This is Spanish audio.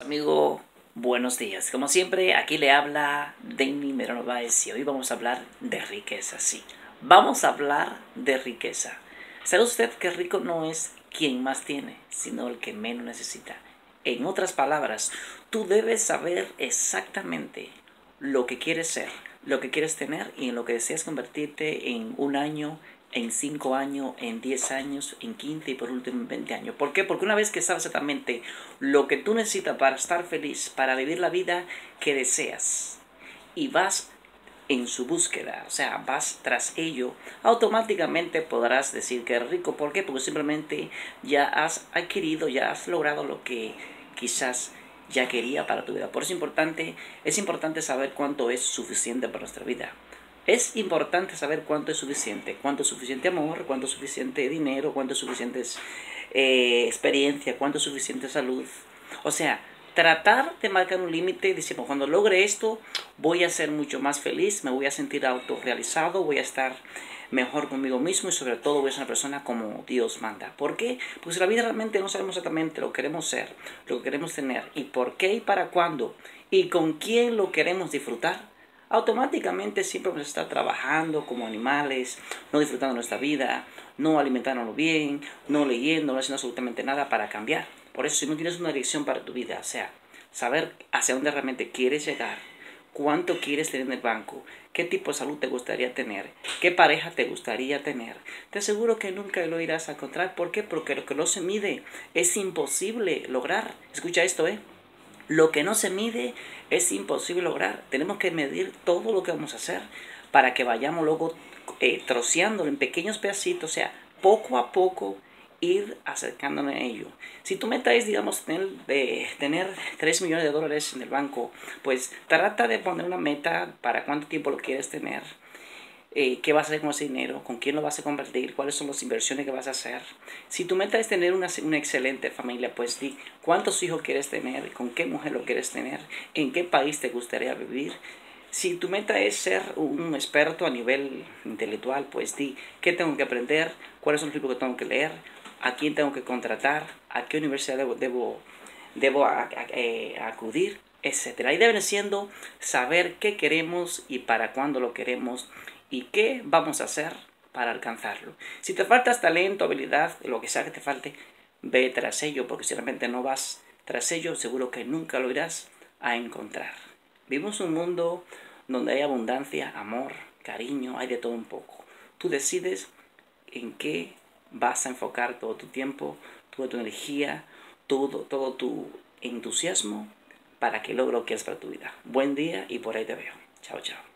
Amigo, buenos días. Como siempre, aquí le habla Denny Merano Báez y hoy vamos a hablar de riqueza, sí. Vamos a hablar de riqueza. ¿Sabe usted que rico no es quien más tiene, sino el que menos necesita? En otras palabras, tú debes saber exactamente lo que quieres ser, lo que quieres tener y en lo que deseas convertirte en un año, en 5 años, en 10 años, en 15 y por último en 20 años. ¿Por qué? Porque una vez que sabes exactamente lo que tú necesitas para estar feliz, para vivir la vida que deseas, y vas en su búsqueda, o sea, vas tras ello, automáticamente podrás decir que eres rico. ¿Por qué? Porque simplemente ya has adquirido, ya has logrado lo que quizás ya quería para tu vida. Por eso es importante, es importante saber cuánto es suficiente para nuestra vida. Es importante saber cuánto es suficiente, cuánto es suficiente amor, cuánto es suficiente dinero, cuánto es suficiente eh, experiencia, cuánto es suficiente salud. O sea, tratar de marcar un límite diciendo, cuando logre esto, voy a ser mucho más feliz, me voy a sentir autorrealizado, voy a estar mejor conmigo mismo y sobre todo voy a ser una persona como Dios manda. ¿Por qué? Porque si la vida realmente no sabemos exactamente lo que queremos ser, lo que queremos tener y por qué y para cuándo y con quién lo queremos disfrutar, automáticamente siempre vamos a estar trabajando como animales, no disfrutando nuestra vida, no alimentándonos bien, no leyendo, no haciendo absolutamente nada para cambiar. Por eso si no tienes una dirección para tu vida, o sea, saber hacia dónde realmente quieres llegar, cuánto quieres tener en el banco, qué tipo de salud te gustaría tener, qué pareja te gustaría tener, te aseguro que nunca lo irás a encontrar. ¿Por qué? Porque lo que no se mide es imposible lograr. Escucha esto, ¿eh? Lo que no se mide es imposible lograr. Tenemos que medir todo lo que vamos a hacer para que vayamos luego eh, troceándolo en pequeños pedacitos, o sea, poco a poco ir acercándonos a ello. Si tu meta es, digamos, tener, de, tener 3 millones de dólares en el banco, pues trata de poner una meta para cuánto tiempo lo quieres tener eh, qué vas a hacer con ese dinero, con quién lo vas a convertir, cuáles son las inversiones que vas a hacer. Si tu meta es tener una, una excelente familia, pues di cuántos hijos quieres tener, con qué mujer lo quieres tener, en qué país te gustaría vivir. Si tu meta es ser un experto a nivel intelectual, pues di qué tengo que aprender, cuáles son los libros que tengo que leer, a quién tengo que contratar, a qué universidad debo, debo, debo eh, acudir, etc. Ahí deben siendo saber qué queremos y para cuándo lo queremos y qué vamos a hacer para alcanzarlo. Si te faltas talento, habilidad, lo que sea que te falte, ve tras ello, porque si realmente no vas tras ello, seguro que nunca lo irás a encontrar. Vivimos un mundo donde hay abundancia, amor, cariño, hay de todo un poco. Tú decides en qué vas a enfocar todo tu tiempo, toda tu energía, todo, todo tu entusiasmo para que logre lo que es para tu vida. Buen día y por ahí te veo. Chao, chao.